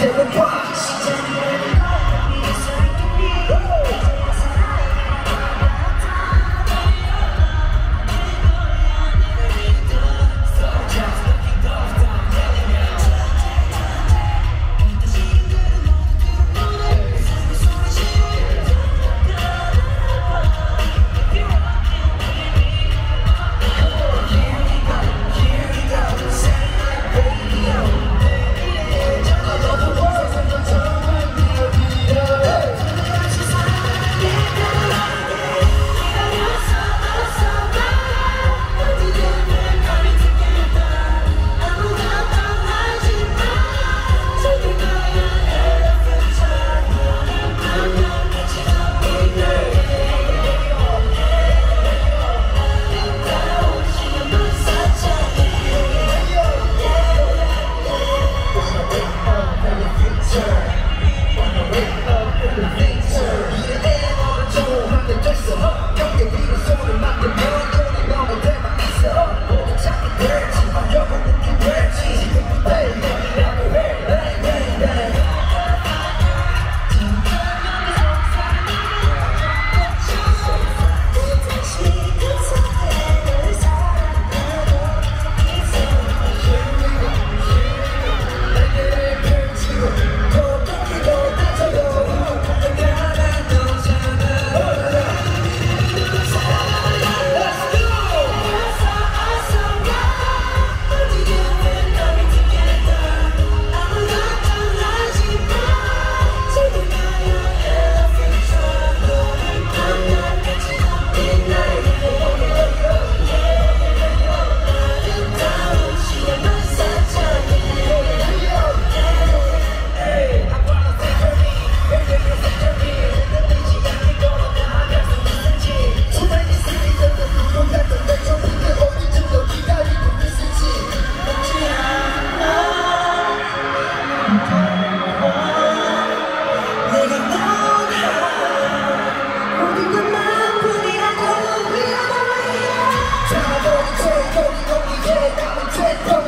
To the box. Shake